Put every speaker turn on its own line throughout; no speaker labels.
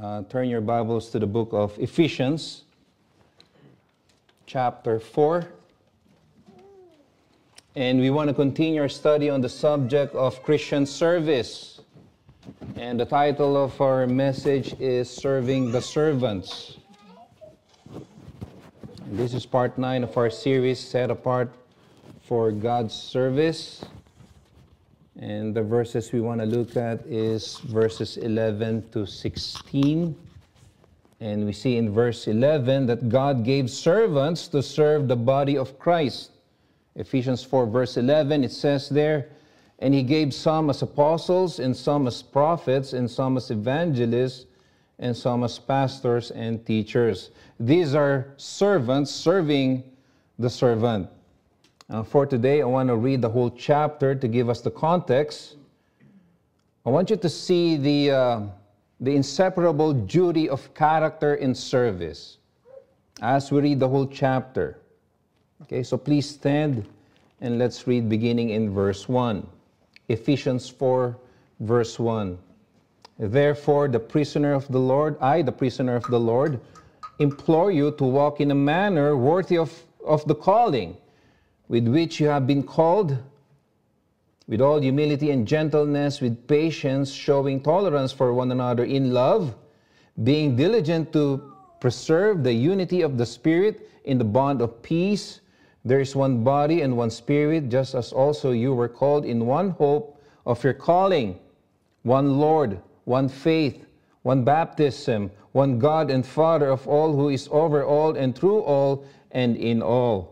Uh, turn your Bibles to the book of Ephesians, chapter 4. And we want to continue our study on the subject of Christian service. And the title of our message is Serving the Servants. And this is part 9 of our series, Set Apart for God's Service. And the verses we want to look at is verses 11 to 16. And we see in verse 11 that God gave servants to serve the body of Christ. Ephesians 4, verse 11, it says there, And he gave some as apostles, and some as prophets, and some as evangelists, and some as pastors and teachers. These are servants serving the servant. Uh, for today, I want to read the whole chapter to give us the context. I want you to see the, uh, the inseparable duty of character in service as we read the whole chapter. Okay, so please stand and let's read beginning in verse 1. Ephesians 4, verse 1. Therefore, the prisoner of the Lord, I, the prisoner of the Lord, implore you to walk in a manner worthy of, of the calling with which you have been called, with all humility and gentleness, with patience, showing tolerance for one another in love, being diligent to preserve the unity of the Spirit in the bond of peace. There is one body and one Spirit, just as also you were called in one hope of your calling, one Lord, one faith, one baptism, one God and Father of all, who is over all and through all and in all.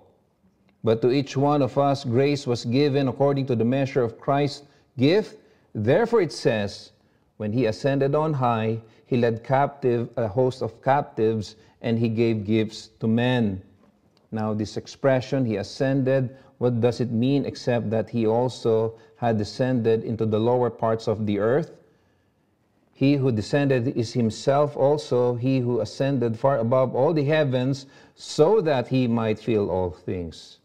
But to each one of us grace was given according to the measure of Christ's gift. Therefore it says, when he ascended on high, he led captive a host of captives and he gave gifts to men. Now, this expression, he ascended, what does it mean except that he also had descended into the lower parts of the earth? He who descended is himself also he who ascended far above all the heavens so that he might fill all things.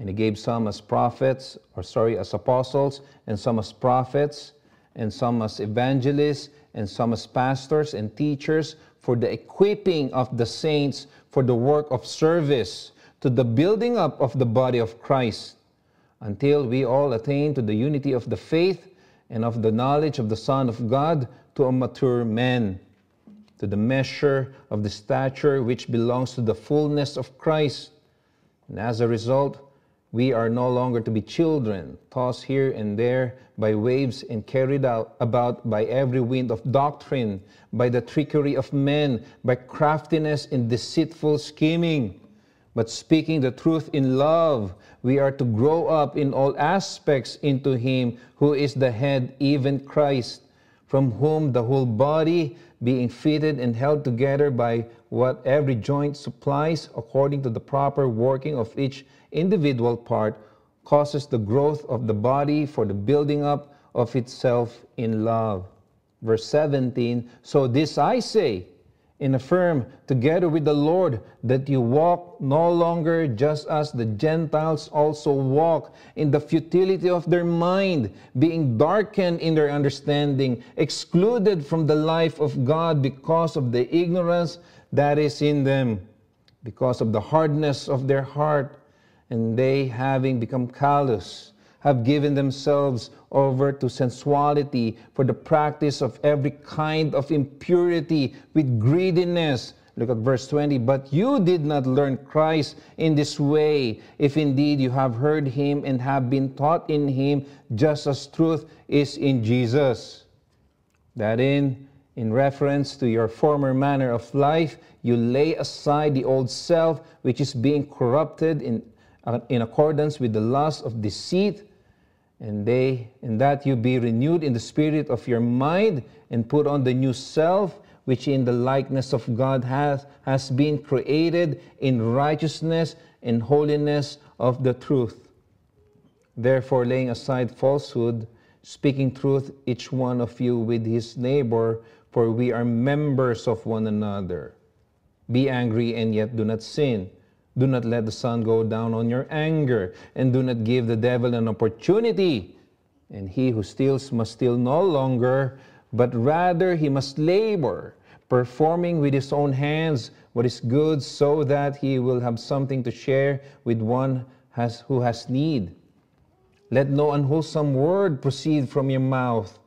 And he gave some as prophets, or sorry, as apostles, and some as prophets, and some as evangelists, and some as pastors and teachers for the equipping of the saints for the work of service, to the building up of the body of Christ, until we all attain to the unity of the faith and of the knowledge of the Son of God, to a mature man, to the measure of the stature which belongs to the fullness of Christ. And as a result, we are no longer to be children, tossed here and there by waves and carried out about by every wind of doctrine, by the trickery of men, by craftiness and deceitful scheming. But speaking the truth in love, we are to grow up in all aspects into Him who is the head, even Christ, from whom the whole body, being fitted and held together by what every joint supplies, according to the proper working of each individual part causes the growth of the body for the building up of itself in love. Verse 17 So this I say, and affirm together with the Lord that you walk no longer just as the Gentiles also walk in the futility of their mind, being darkened in their understanding, excluded from the life of God because of the ignorance that is in them, because of the hardness of their heart and they, having become callous, have given themselves over to sensuality for the practice of every kind of impurity with greediness. Look at verse 20. But you did not learn Christ in this way, if indeed you have heard him and have been taught in him, just as truth is in Jesus. That in, in reference to your former manner of life, you lay aside the old self, which is being corrupted in uh, in accordance with the lust of deceit, and they and that you be renewed in the spirit of your mind and put on the new self which in the likeness of God has has been created in righteousness and holiness of the truth. Therefore laying aside falsehood speaking truth each one of you with his neighbor for we are members of one another be angry and yet do not sin do not let the sun go down on your anger, and do not give the devil an opportunity. And he who steals must steal no longer, but rather he must labor, performing with his own hands what is good so that he will have something to share with one has, who has need. Let no unwholesome word proceed from your mouth,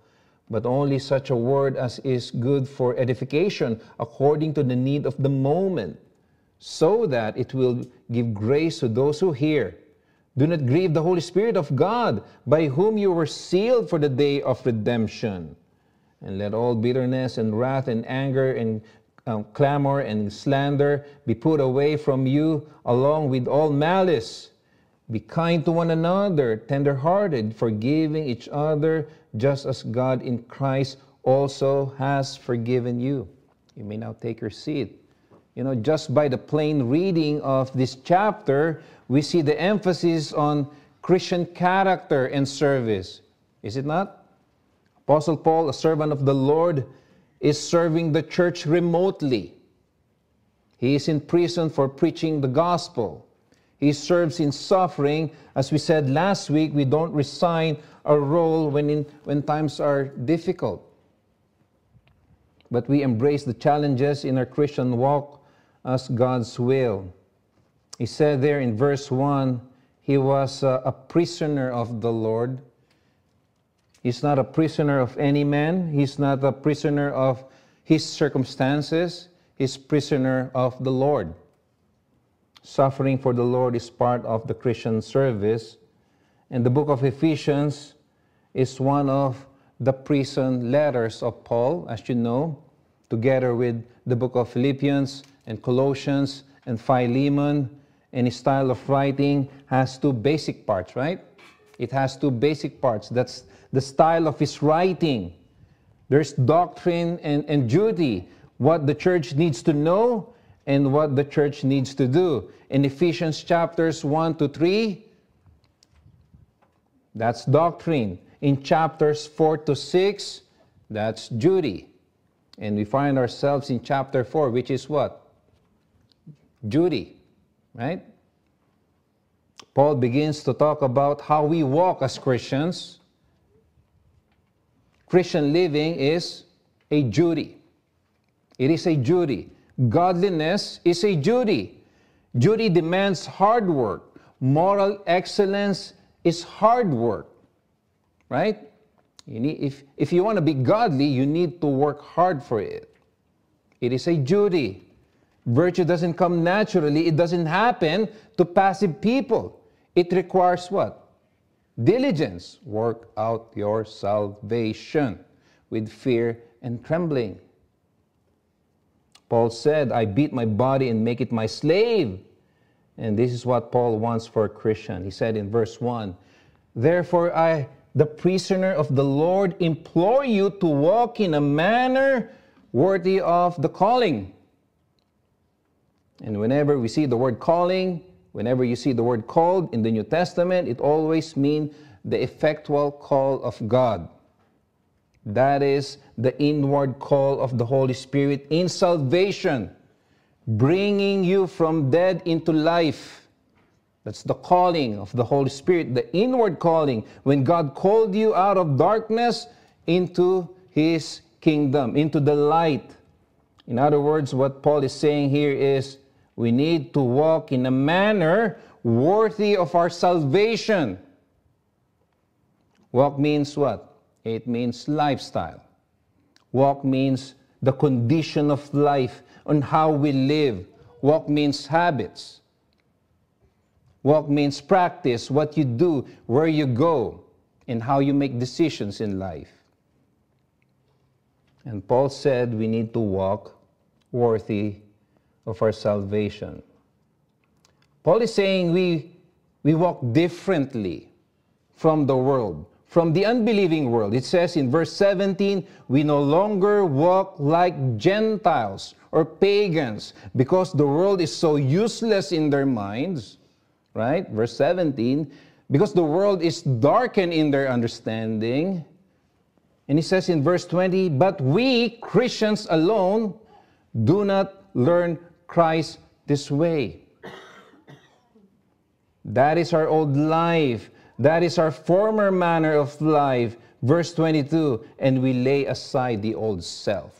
but only such a word as is good for edification according to the need of the moment, so that it will give grace to those who hear. Do not grieve the Holy Spirit of God, by whom you were sealed for the day of redemption. And let all bitterness and wrath and anger and um, clamor and slander be put away from you, along with all malice. Be kind to one another, tender-hearted, forgiving each other, just as God in Christ also has forgiven you. You may now take your seat. You know, just by the plain reading of this chapter, we see the emphasis on Christian character and service. Is it not? Apostle Paul, a servant of the Lord, is serving the church remotely. He is in prison for preaching the gospel. He serves in suffering. As we said last week, we don't resign our role when, in, when times are difficult. But we embrace the challenges in our Christian walk as God's will. He said there in verse 1 he was a, a prisoner of the Lord. He's not a prisoner of any man. He's not a prisoner of his circumstances. He's prisoner of the Lord. Suffering for the Lord is part of the Christian service. And the book of Ephesians is one of the prison letters of Paul, as you know, together with the book of Philippians and Colossians and Philemon. And his style of writing has two basic parts, right? It has two basic parts. That's the style of his writing. There's doctrine and, and duty, what the church needs to know and what the church needs to do. In Ephesians chapters 1 to 3, that's doctrine. In chapters 4 to 6, that's duty. And we find ourselves in chapter 4, which is what? Duty, right? Paul begins to talk about how we walk as Christians Christian living is a duty. It is a duty. Godliness is a duty. Duty demands hard work. Moral excellence is hard work. Right? You need, if, if you want to be godly, you need to work hard for it. It is a duty. Virtue doesn't come naturally, it doesn't happen to passive people. It requires what? Diligence, work out your salvation with fear and trembling. Paul said, I beat my body and make it my slave. And this is what Paul wants for a Christian. He said in verse 1 Therefore, I, the prisoner of the Lord, implore you to walk in a manner worthy of the calling. And whenever we see the word calling, Whenever you see the word called in the New Testament, it always means the effectual call of God. That is the inward call of the Holy Spirit in salvation, bringing you from dead into life. That's the calling of the Holy Spirit, the inward calling, when God called you out of darkness into His kingdom, into the light. In other words, what Paul is saying here is we need to walk in a manner worthy of our salvation. Walk means what? It means lifestyle. Walk means the condition of life on how we live. Walk means habits. Walk means practice, what you do, where you go, and how you make decisions in life. And Paul said we need to walk worthy of our salvation. Paul is saying we, we walk differently from the world, from the unbelieving world. It says in verse 17, we no longer walk like Gentiles or pagans because the world is so useless in their minds, right? Verse 17, because the world is darkened in their understanding. And he says in verse 20, but we Christians alone do not learn Christ this way. That is our old life. That is our former manner of life. Verse 22 and we lay aside the old self.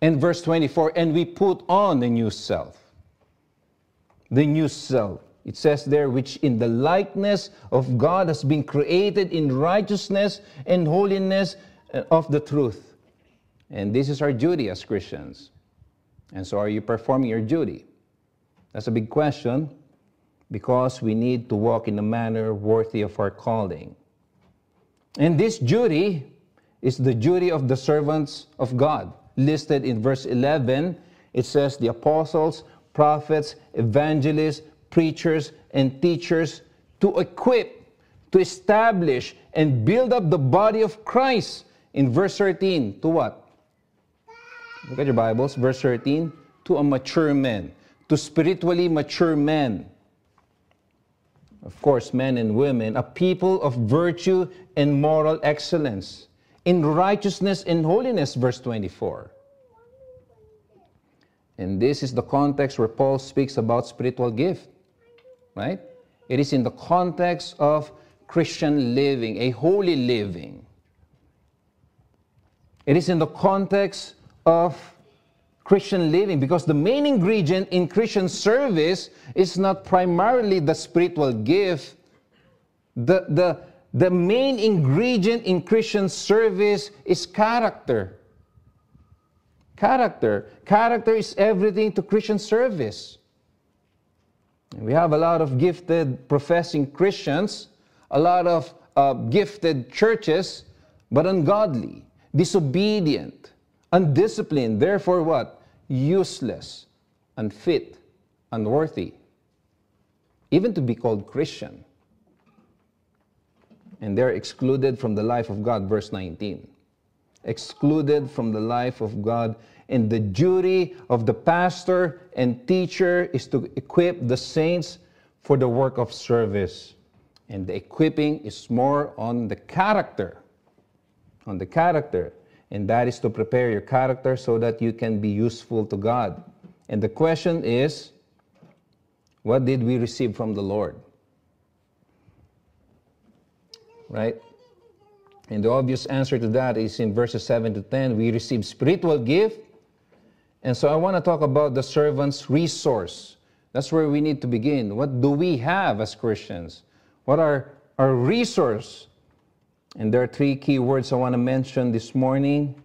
And verse 24, and we put on the new self. The new self. It says there, which in the likeness of God has been created in righteousness and holiness uh, of the truth. And this is our duty as Christians. And so, are you performing your duty? That's a big question because we need to walk in a manner worthy of our calling. And this duty is the duty of the servants of God. Listed in verse 11, it says the apostles, prophets, evangelists, preachers, and teachers to equip, to establish, and build up the body of Christ. In verse 13, to what? Look at your Bibles, verse 13, to a mature man, to spiritually mature men. Of course, men and women, a people of virtue and moral excellence, in righteousness and holiness, verse 24. And this is the context where Paul speaks about spiritual gift, right? It is in the context of Christian living, a holy living. It is in the context of Christian living because the main ingredient in Christian service is not primarily the spiritual gift. The, the, the main ingredient in Christian service is character. Character. Character is everything to Christian service. We have a lot of gifted professing Christians, a lot of uh, gifted churches, but ungodly, disobedient, undisciplined, therefore what? Useless, unfit, unworthy, even to be called Christian. And they're excluded from the life of God, verse 19. Excluded from the life of God. And the duty of the pastor and teacher is to equip the saints for the work of service. And the equipping is more on the character. On the character and that is to prepare your character so that you can be useful to God. And the question is, what did we receive from the Lord? Right? And the obvious answer to that is in verses 7 to 10. We receive spiritual gift. And so I want to talk about the servant's resource. That's where we need to begin. What do we have as Christians? What are our resource and there are three key words I want to mention this morning.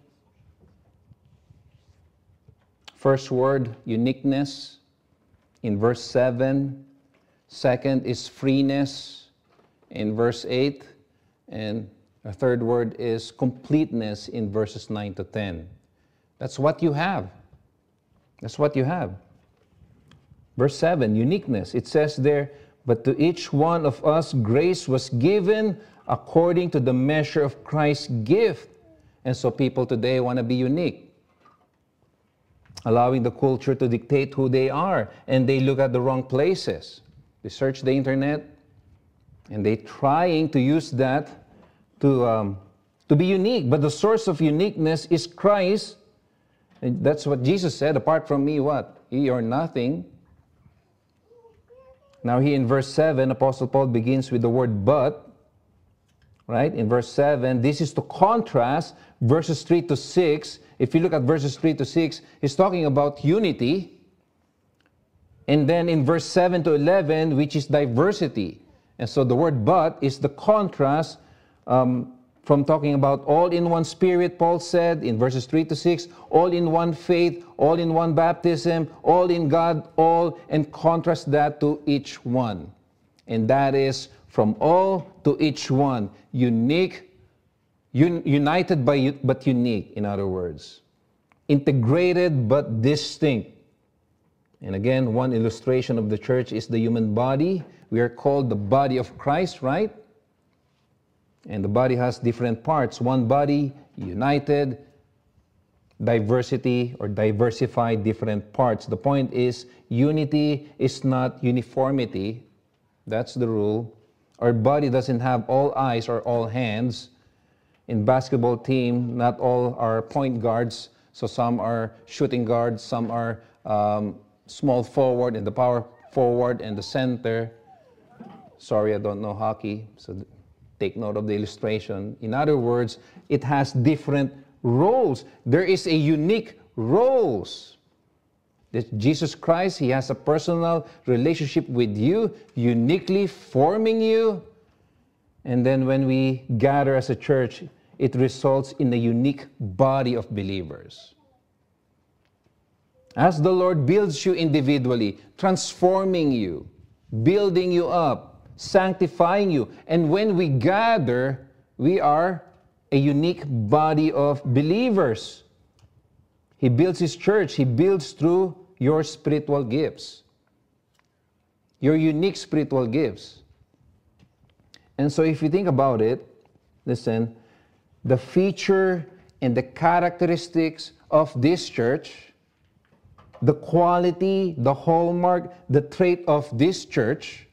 First word, uniqueness in verse 7. Second is freeness in verse 8. And a third word is completeness in verses 9 to 10. That's what you have. That's what you have. Verse 7, uniqueness. It says there, but to each one of us grace was given according to the measure of Christ's gift. And so people today want to be unique, allowing the culture to dictate who they are, and they look at the wrong places. They search the internet, and they're trying to use that to, um, to be unique. But the source of uniqueness is Christ. And that's what Jesus said, apart from me, what? Ye are nothing. Now, here in verse 7, Apostle Paul begins with the word but right? In verse 7, this is to contrast verses 3 to 6. If you look at verses 3 to 6, he's talking about unity. And then in verse 7 to 11, which is diversity. And so the word but is the contrast um, from talking about all in one spirit, Paul said in verses 3 to 6, all in one faith, all in one baptism, all in God, all, and contrast that to each one. And that is from all to each one, unique, un, united by, but unique, in other words, integrated but distinct. And again, one illustration of the church is the human body. We are called the body of Christ, right? And the body has different parts. One body, united, diversity or diversified different parts. The point is, unity is not uniformity. That's the rule. Our body doesn't have all eyes or all hands. In basketball team, not all are point guards. So some are shooting guards, some are um, small forward and the power forward and the center. Sorry, I don't know hockey, so take note of the illustration. In other words, it has different roles. There is a unique roles. That Jesus Christ, He has a personal relationship with you, uniquely forming you. And then when we gather as a church, it results in a unique body of believers. As the Lord builds you individually, transforming you, building you up, sanctifying you, and when we gather, we are a unique body of believers. He builds His church, He builds through your spiritual gifts, your unique spiritual gifts. And so, if you think about it, listen, the feature and the characteristics of this church, the quality, the hallmark, the trait of this church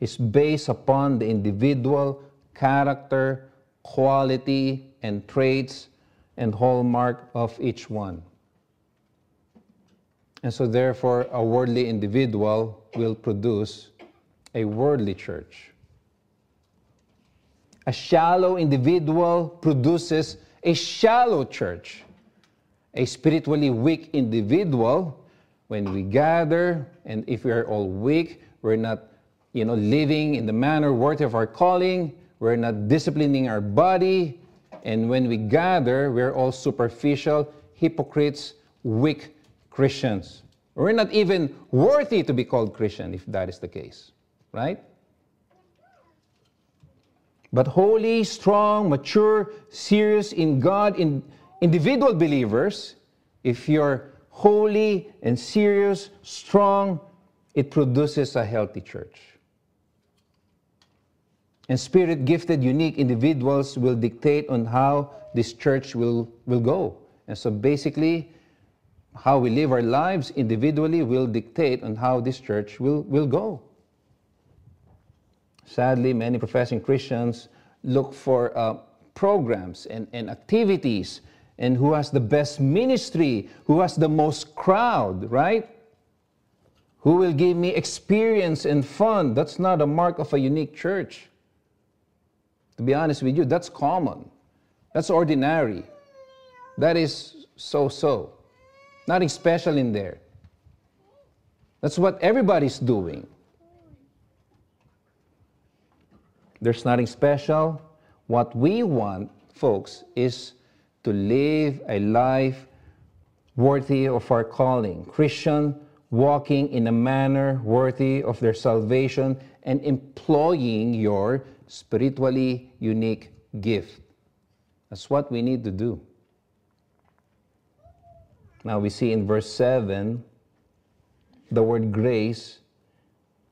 is based upon the individual character, quality, and traits and hallmark of each one. And so, therefore, a worldly individual will produce a worldly church. A shallow individual produces a shallow church. A spiritually weak individual, when we gather, and if we are all weak, we're not you know, living in the manner worthy of our calling, we're not disciplining our body, and when we gather, we're all superficial, hypocrites, weak Christians. We're not even worthy to be called Christian if that is the case, right? But holy, strong, mature, serious in God, in individual believers, if you're holy and serious, strong, it produces a healthy church. And spirit gifted, unique individuals will dictate on how this church will, will go. And so basically, how we live our lives individually will dictate on how this church will, will go. Sadly, many professing Christians look for uh, programs and, and activities and who has the best ministry, who has the most crowd, right? Who will give me experience and fun. That's not a mark of a unique church. To be honest with you, that's common. That's ordinary. That is so so. Nothing special in there. That's what everybody's doing. There's nothing special. What we want, folks, is to live a life worthy of our calling. Christian, walking in a manner worthy of their salvation and employing your spiritually unique gift. That's what we need to do. Now we see in verse 7 the word grace.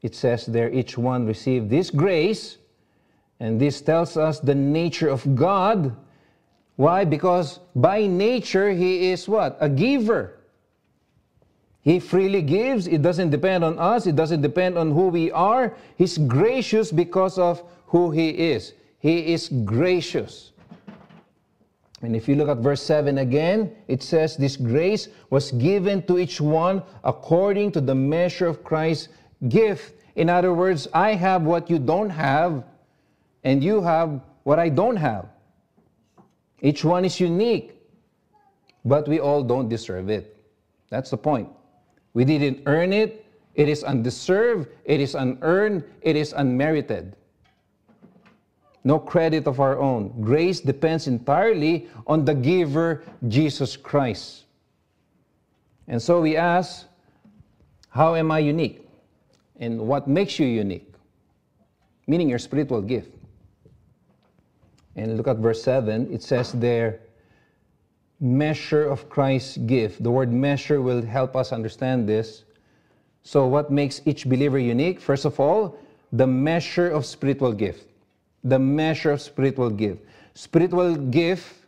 It says there, each one received this grace, and this tells us the nature of God. Why? Because by nature, He is what? A giver. He freely gives. It doesn't depend on us. It doesn't depend on who we are. He's gracious because of who He is. He is gracious. And if you look at verse 7 again, it says, This grace was given to each one according to the measure of Christ's gift. In other words, I have what you don't have, and you have what I don't have. Each one is unique, but we all don't deserve it. That's the point. We didn't earn it, it is undeserved, it is unearned, it is unmerited no credit of our own. Grace depends entirely on the giver, Jesus Christ. And so we ask, how am I unique? And what makes you unique? Meaning your spiritual gift. And look at verse 7. It says there, measure of Christ's gift. The word measure will help us understand this. So, what makes each believer unique? First of all, the measure of spiritual gift the measure of spiritual gift. Spiritual gifts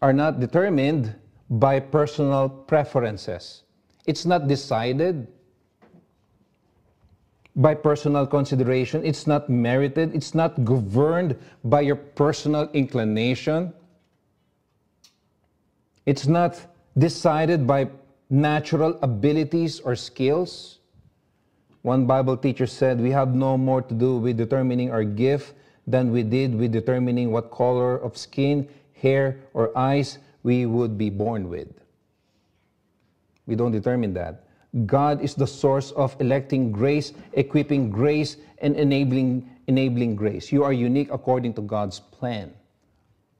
are not determined by personal preferences. It's not decided by personal consideration. It's not merited. It's not governed by your personal inclination. It's not decided by natural abilities or skills. One Bible teacher said, We have no more to do with determining our gift than we did with determining what color of skin, hair, or eyes we would be born with. We don't determine that. God is the source of electing grace, equipping grace, and enabling, enabling grace. You are unique according to God's plan.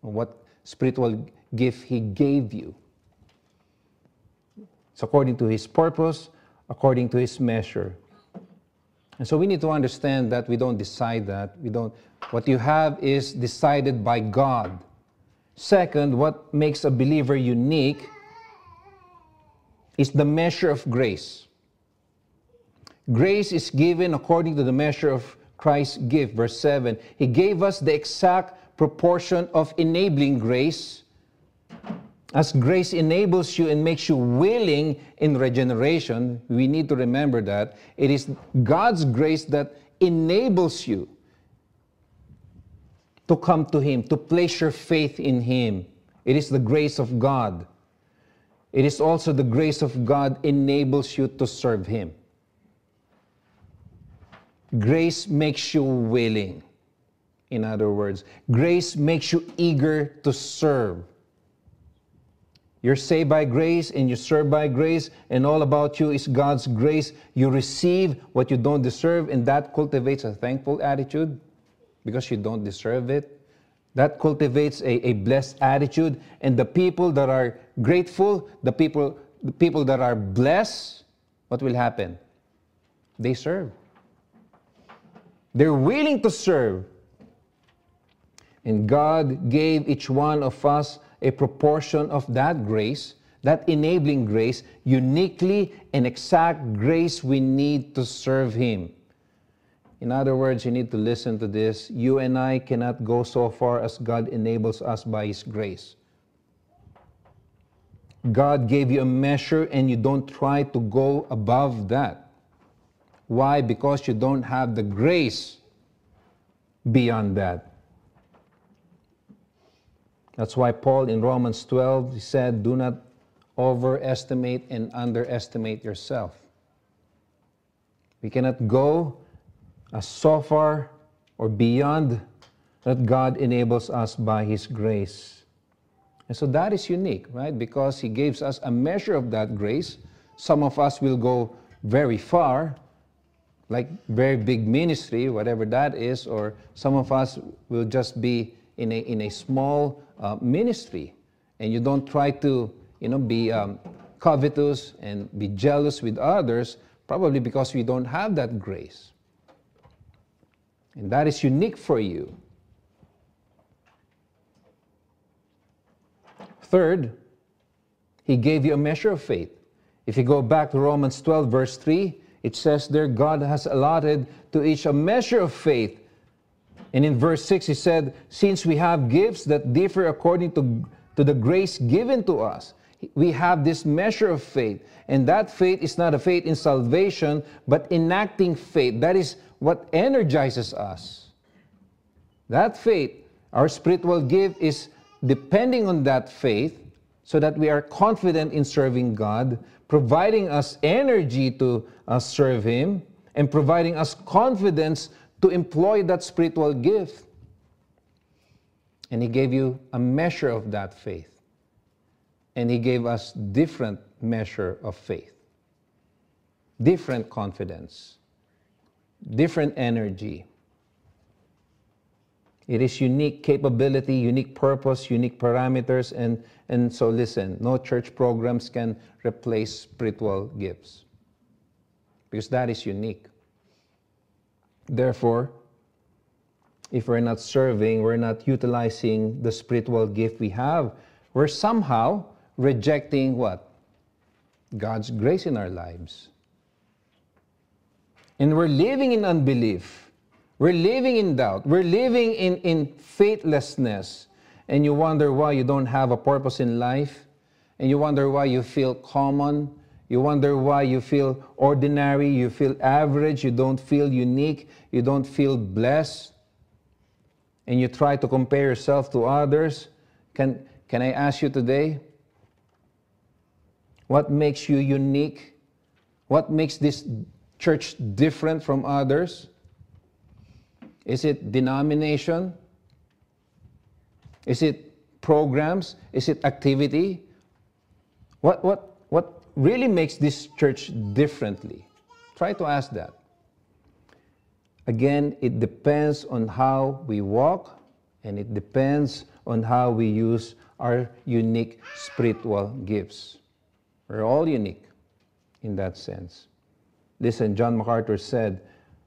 What spiritual gift He gave you. It's according to His purpose, according to His measure. And so we need to understand that we don't decide that. We don't. What you have is decided by God. Second, what makes a believer unique is the measure of grace. Grace is given according to the measure of Christ's gift. Verse 7 He gave us the exact proportion of enabling grace. As grace enables you and makes you willing in regeneration, we need to remember that it is God's grace that enables you to come to Him, to place your faith in Him. It is the grace of God. It is also the grace of God enables you to serve Him. Grace makes you willing. In other words, grace makes you eager to serve. You're saved by grace and you serve by grace, and all about you is God's grace. You receive what you don't deserve, and that cultivates a thankful attitude because you don't deserve it. That cultivates a, a blessed attitude. And the people that are grateful, the people, the people that are blessed, what will happen? They serve. They're willing to serve. And God gave each one of us a proportion of that grace, that enabling grace, uniquely and exact grace we need to serve Him. In other words, you need to listen to this. You and I cannot go so far as God enables us by His grace. God gave you a measure and you don't try to go above that. Why? Because you don't have the grace beyond that. That's why Paul in Romans 12 he said, Do not overestimate and underestimate yourself. We cannot go as so far or beyond that God enables us by His grace. And so that is unique, right? Because He gives us a measure of that grace. Some of us will go very far, like very big ministry, whatever that is, or some of us will just be in a, in a small uh, ministry. And you don't try to, you know, be um, covetous and be jealous with others, probably because we don't have that grace. And that is unique for you. Third, he gave you a measure of faith. If you go back to Romans 12, verse 3, it says there, God has allotted to each a measure of faith. And in verse 6, he said, Since we have gifts that differ according to, to the grace given to us, we have this measure of faith. And that faith is not a faith in salvation, but enacting faith. That is what energizes us. That faith, our spiritual gift is depending on that faith so that we are confident in serving God, providing us energy to uh, serve Him, and providing us confidence to employ that spiritual gift. And He gave you a measure of that faith. And He gave us different measure of faith, different confidence different energy. It is unique capability, unique purpose, unique parameters, and, and so listen, no church programs can replace spiritual gifts because that is unique. Therefore, if we're not serving, we're not utilizing the spiritual gift we have, we're somehow rejecting what? God's grace in our lives. And we're living in unbelief. We're living in doubt. We're living in, in faithlessness. And you wonder why you don't have a purpose in life. And you wonder why you feel common. You wonder why you feel ordinary. You feel average. You don't feel unique. You don't feel blessed. And you try to compare yourself to others. Can, can I ask you today? What makes you unique? What makes this church different from others? Is it denomination? Is it programs? Is it activity? What, what, what really makes this church differently? Try to ask that. Again, it depends on how we walk and it depends on how we use our unique spiritual gifts. We're all unique in that sense. Listen, John MacArthur said,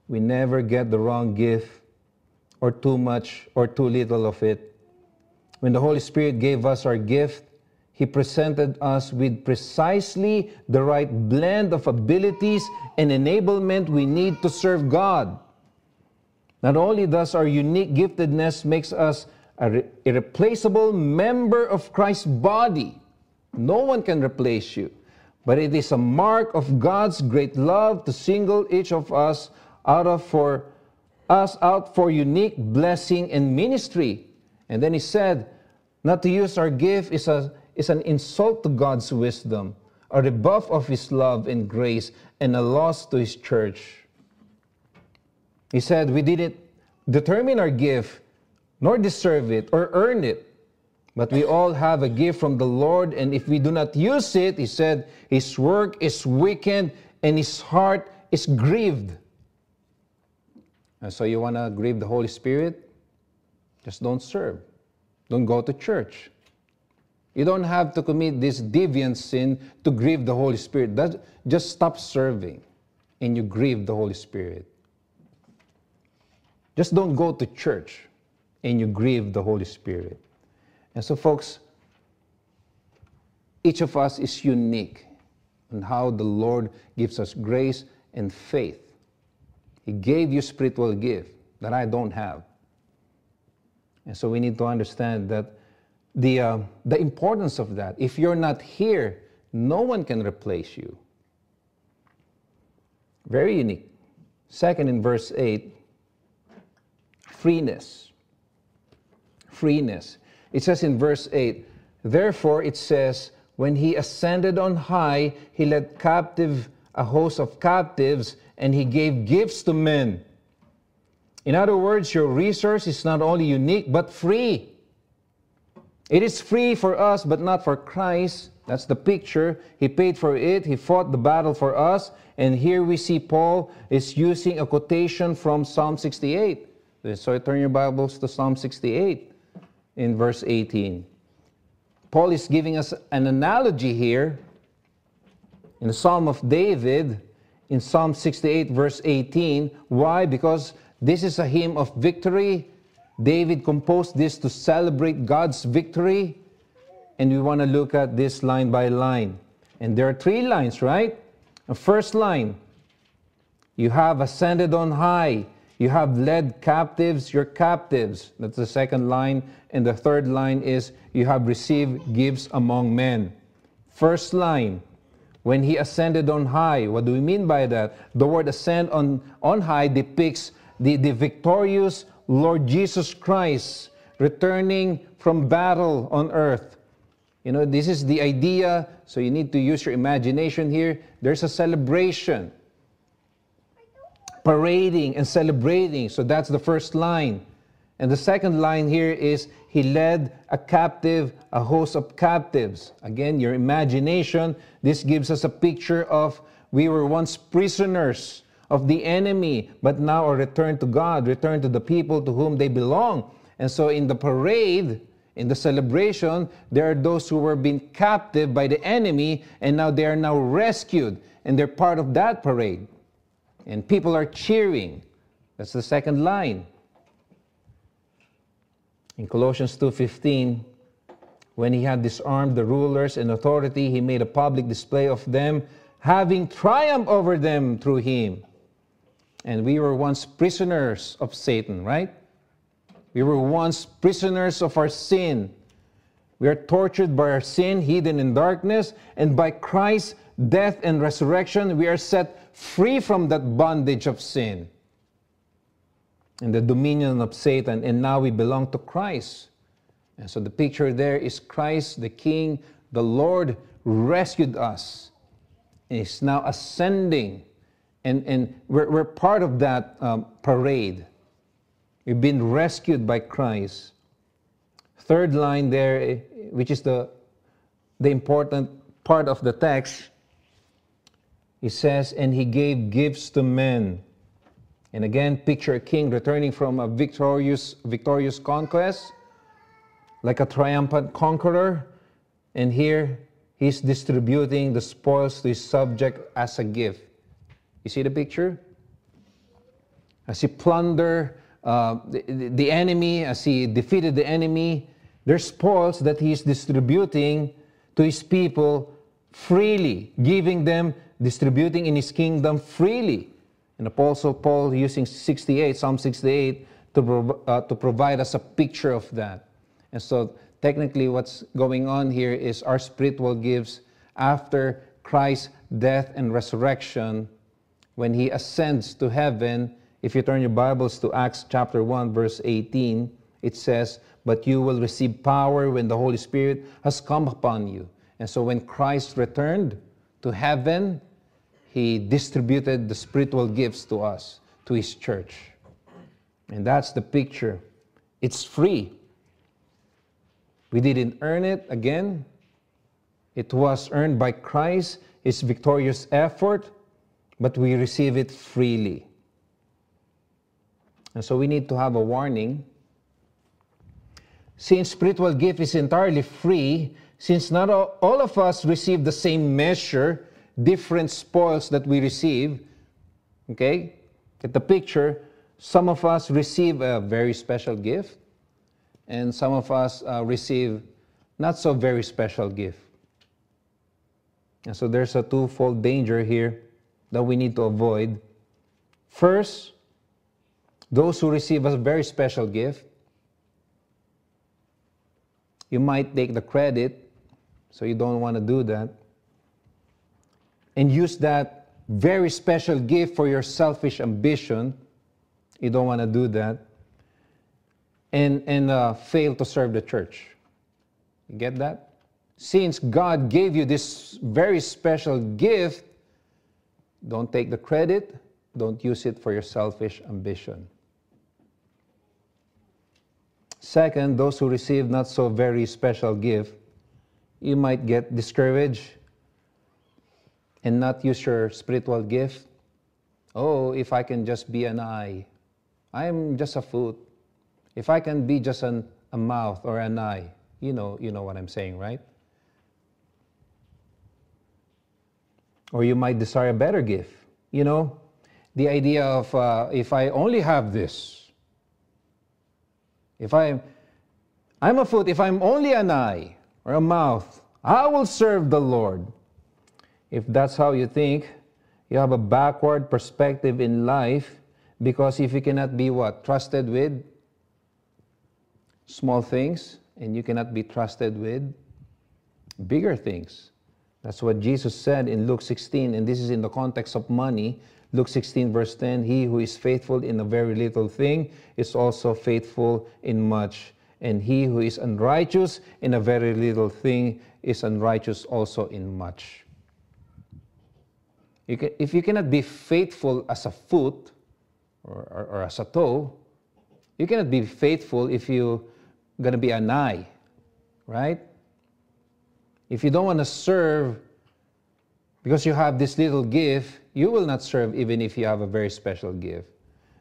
We never get the wrong gift or too much or too little of it. When the Holy Spirit gave us our gift, He presented us with precisely the right blend of abilities and enablement we need to serve God. Not only does our unique giftedness makes us a irreplaceable member of Christ's body, no one can replace you, but it is a mark of God's great love to single each of us out of for us out for unique blessing and ministry. And then he said, not to use our gift is, a, is an insult to God's wisdom, a rebuff of his love and grace, and a loss to his church. He said, We didn't determine our gift, nor deserve it, or earn it. But we all have a gift from the Lord, and if we do not use it, he said, his work is weakened and his heart is grieved. And so you want to grieve the Holy Spirit? Just don't serve. Don't go to church. You don't have to commit this deviant sin to grieve the Holy Spirit. Just stop serving and you grieve the Holy Spirit. Just don't go to church and you grieve the Holy Spirit. And so, folks, each of us is unique in how the Lord gives us grace and faith. He gave you spiritual gift that I don't have. And so we need to understand that the, uh, the importance of that. If you're not here, no one can replace you. Very unique. Second, in verse 8, freeness. Freeness. It says in verse 8, Therefore it says, When he ascended on high, he led captive a host of captives, and he gave gifts to men. In other words, your resource is not only unique, but free. It is free for us, but not for Christ. That's the picture. He paid for it. He fought the battle for us. And here we see Paul is using a quotation from Psalm 68. Uh, so turn your Bibles to Psalm 68 in verse 18. Paul is giving us an analogy here in the Psalm of David in Psalm 68, verse 18. Why? Because this is a hymn of victory. David composed this to celebrate God's victory. And we want to look at this line by line. And there are three lines, right? The first line, you have ascended on high. You have led captives your captives. That's the second line. And the third line is, you have received gifts among men. First line, when he ascended on high. What do we mean by that? The word ascend on, on high depicts the, the victorious Lord Jesus Christ returning from battle on earth. You know, this is the idea, so you need to use your imagination here. There's a celebration parading and celebrating. So that's the first line. And the second line here is he led a captive, a host of captives. Again, your imagination, this gives us a picture of we were once prisoners of the enemy, but now are returned to God, returned to the people to whom they belong. And so in the parade, in the celebration, there are those who were being captive by the enemy, and now they are now rescued, and they're part of that parade and people are cheering. That's the second line. In Colossians 2:15, when he had disarmed the rulers and authority, he made a public display of them, having triumph over them through him. And we were once prisoners of Satan, right? We were once prisoners of our sin. We are tortured by our sin hidden in darkness, and by Christ's death and resurrection, we are set free from that bondage of sin and the dominion of Satan, and now we belong to Christ. And so the picture there is Christ, the King, the Lord, rescued us. And is now ascending, and, and we're, we're part of that um, parade. We've been rescued by Christ. third line there, which is the, the important part of the text, it says, And he gave gifts to men. And again, picture a king returning from a victorious, victorious conquest, like a triumphant conqueror. And here, he's distributing the spoils to his subject as a gift. You see the picture? As he plunder uh, the, the enemy, as he defeated the enemy, there's spoils that he's distributing to his people freely, giving them, distributing in his kingdom freely. And Apostle Paul using 68, Psalm 68, to, uh, to provide us a picture of that. And so technically what's going on here is our spiritual gifts after Christ's death and resurrection, when he ascends to heaven, if you turn your Bibles to Acts chapter 1, verse 18, it says, But you will receive power when the Holy Spirit has come upon you. And so when Christ returned to heaven, he distributed the spiritual gifts to us, to his church. And that's the picture. It's free. We didn't earn it again. It was earned by Christ, his victorious effort, but we receive it freely. And so we need to have a warning. Since spiritual gift is entirely free, since not all of us receive the same measure, different spoils that we receive, okay? Get the picture. Some of us receive a very special gift, and some of us uh, receive not so very special gift. And so there's a twofold danger here that we need to avoid. First, those who receive a very special gift, you might take the credit, so you don't want to do that, and use that very special gift for your selfish ambition. You don't want to do that. And, and uh, fail to serve the church. You get that? Since God gave you this very special gift, don't take the credit, don't use it for your selfish ambition. Second, those who receive not so very special gift, you might get discouraged and not use your spiritual gift. Oh, if I can just be an eye, I'm just a foot. If I can be just an, a mouth or an eye, you know, you know what I'm saying, right? Or you might desire a better gift. You know, the idea of uh, if I only have this, if I'm, I'm a foot, if I'm only an eye or a mouth, I will serve the Lord. If that's how you think, you have a backward perspective in life because if you cannot be what? Trusted with small things and you cannot be trusted with bigger things. That's what Jesus said in Luke 16, and this is in the context of money. Luke 16, verse 10 He who is faithful in a very little thing is also faithful in much. And he who is unrighteous in a very little thing is unrighteous also in much. You can, if you cannot be faithful as a foot or, or, or as a toe, you cannot be faithful if you're going to be an eye, right? If you don't want to serve because you have this little gift, you will not serve even if you have a very special gift.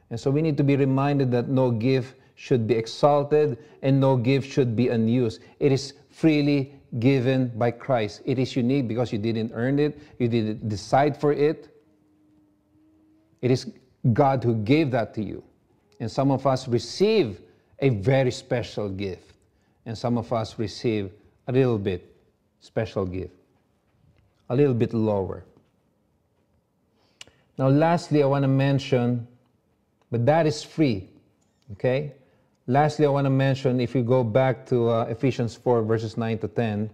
And so we need to be reminded that no gift should be exalted and no gift should be unused. It is freely given by Christ. It is unique because you didn't earn it, you didn't decide for it. It is God who gave that to you. And some of us receive a very special gift, and some of us receive a little bit special gift, a little bit lower. Now, lastly, I want to mention, but that is free, okay? Lastly, I want to mention, if you go back to uh, Ephesians 4, verses 9 to 10,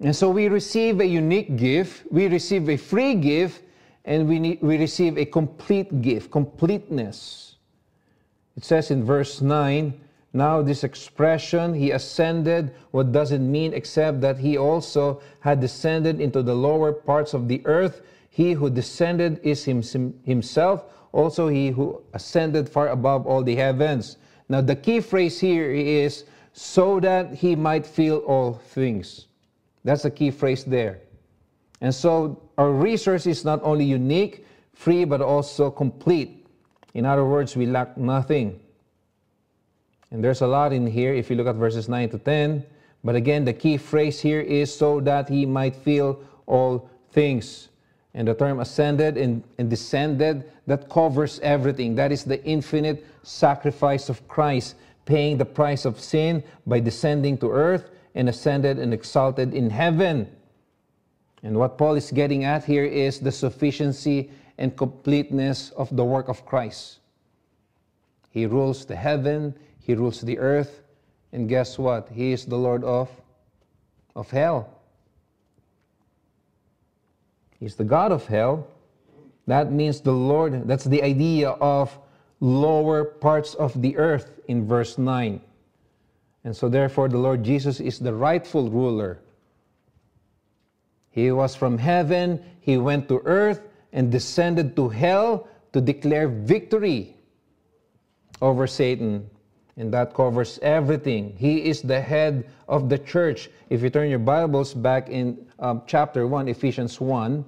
and so we receive a unique gift, we receive a free gift, and we, need, we receive a complete gift, completeness. It says in verse 9, now, this expression, he ascended, what does it mean except that he also had descended into the lower parts of the earth? He who descended is himself, also he who ascended far above all the heavens. Now, the key phrase here is so that he might feel all things. That's the key phrase there. And so our resource is not only unique, free, but also complete. In other words, we lack nothing. And there's a lot in here if you look at verses 9 to 10. But again, the key phrase here is so that he might feel all things. And the term ascended and, and descended, that covers everything. That is the infinite sacrifice of Christ, paying the price of sin by descending to earth and ascended and exalted in heaven. And what Paul is getting at here is the sufficiency and completeness of the work of Christ. He rules the heaven, he rules the earth, and guess what? He is the Lord of, of hell. He's the God of hell. That means the Lord, that's the idea of lower parts of the earth in verse 9. And so, therefore, the Lord Jesus is the rightful ruler. He was from heaven, he went to earth, and descended to hell to declare victory over Satan. And that covers everything. He is the head of the church. If you turn your Bibles back in um, chapter 1, Ephesians 1,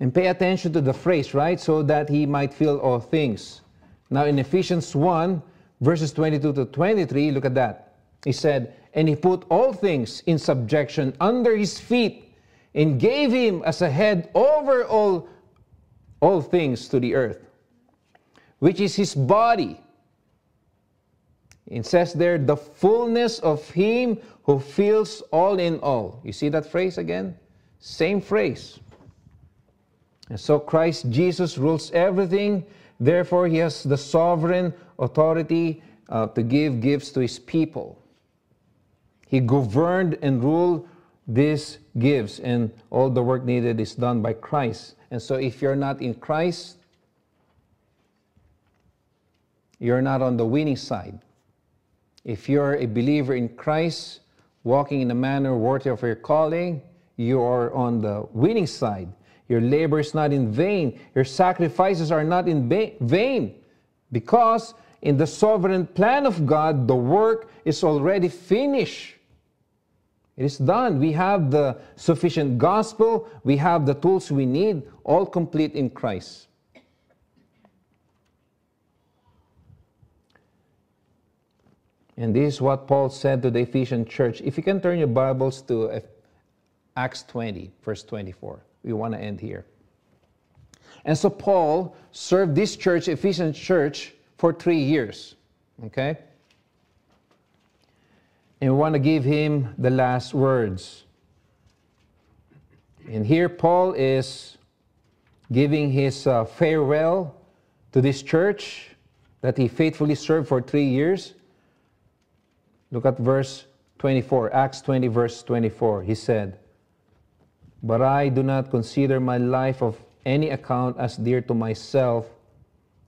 and pay attention to the phrase, right? So that he might fill all things. Now, in Ephesians 1, verses 22 to 23, look at that. He said, And he put all things in subjection under his feet and gave him as a head over all, all things to the earth, which is his body. It says there, the fullness of him who fills all in all. You see that phrase again? Same phrase. And so Christ Jesus rules everything. Therefore, he has the sovereign authority uh, to give gifts to his people. He governed and ruled these gifts, and all the work needed is done by Christ. And so, if you're not in Christ, you're not on the winning side. If you're a believer in Christ, walking in a manner worthy of your calling, you are on the winning side. Your labor is not in vain. Your sacrifices are not in vain. Because in the sovereign plan of God, the work is already finished. It is done. We have the sufficient gospel. We have the tools we need, all complete in Christ. And this is what Paul said to the Ephesian church. If you can turn your Bibles to Acts 20, verse 24 we want to end here. And so Paul served this church, Ephesian church, for three years. Okay? And we want to give him the last words. And here Paul is giving his uh, farewell to this church that he faithfully served for three years. Look at verse 24, Acts 20, verse 24. He said, but I do not consider my life of any account as dear to myself.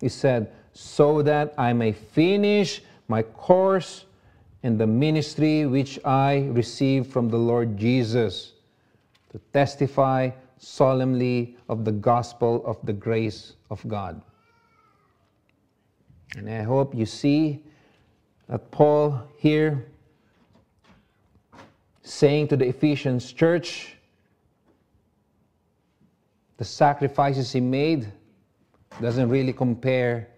He said, so that I may finish my course in the ministry which I received from the Lord Jesus to testify solemnly of the gospel of the grace of God. And I hope you see that Paul here saying to the Ephesians church, the sacrifices he made doesn't really compare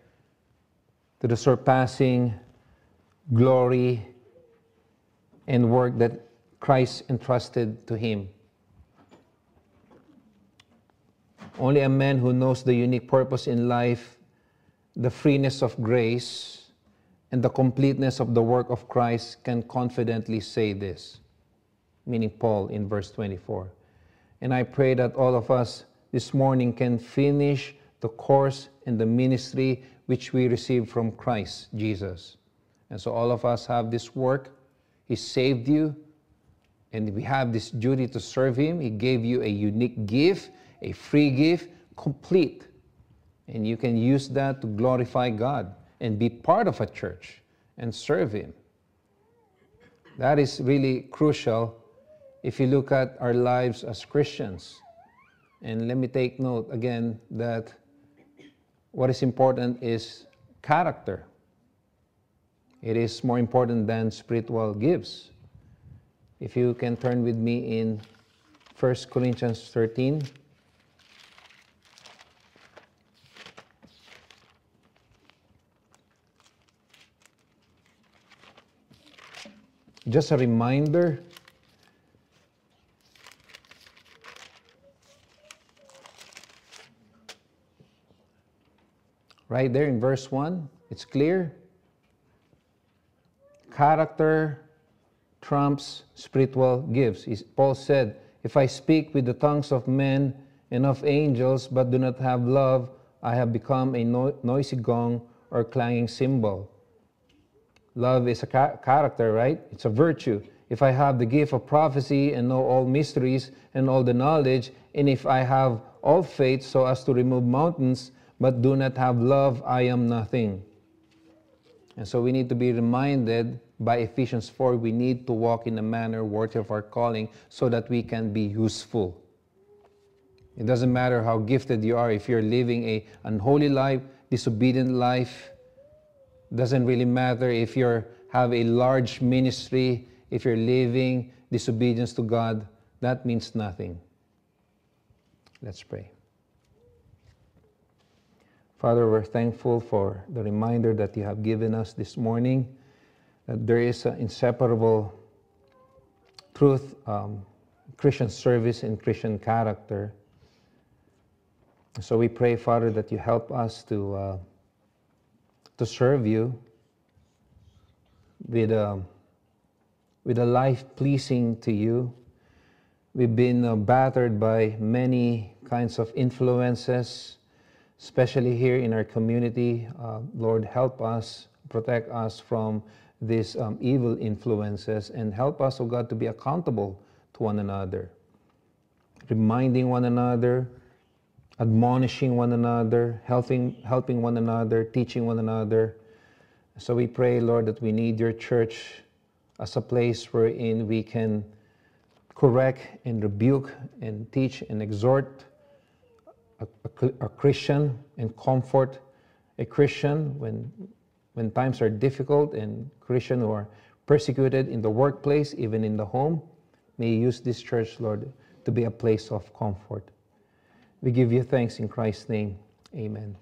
to the surpassing glory and work that Christ entrusted to him. Only a man who knows the unique purpose in life, the freeness of grace, and the completeness of the work of Christ can confidently say this, meaning Paul in verse 24. And I pray that all of us this morning can finish the course and the ministry which we received from Christ Jesus. And so all of us have this work. He saved you, and we have this duty to serve Him. He gave you a unique gift, a free gift, complete. And you can use that to glorify God and be part of a church and serve Him. That is really crucial if you look at our lives as Christians. And let me take note again that what is important is character. It is more important than spiritual gifts. If you can turn with me in 1 Corinthians 13. Just a reminder right there in verse 1, it's clear. Character trumps spiritual gifts. Paul said, If I speak with the tongues of men and of angels, but do not have love, I have become a no- noisy gong or clanging cymbal. Love is a ca- character, right? It's a virtue. If I have the gift of prophecy and know all mysteries and all the knowledge, and if I have all faith so as to remove mountains, but do not have love, I am nothing. And so we need to be reminded by Ephesians 4 we need to walk in a manner worthy of our calling so that we can be useful. It doesn't matter how gifted you are, if you're living a unholy life, disobedient life, doesn't really matter if you have a large ministry, if you're living disobedience to God, that means nothing. Let's pray. Father, we're thankful for the reminder that you have given us this morning that there is an inseparable truth, um, Christian service, and Christian character. So we pray, Father, that you help us to. Uh, to serve you with a, with a life pleasing to you. We've been uh, battered by many kinds of influences, especially here in our community. Uh, Lord, help us, protect us from these um, evil influences, and help us, oh God, to be accountable to one another, reminding one another admonishing one another, helping, helping one another, teaching one another. So we pray, Lord, that we need your church as a place wherein we can correct and rebuke and teach and exhort a, a, a Christian and comfort a Christian when, when times are difficult and Christian who are persecuted in the workplace, even in the home. May you use this church, Lord, to be a place of comfort. We give you thanks in Christ's name. Amen.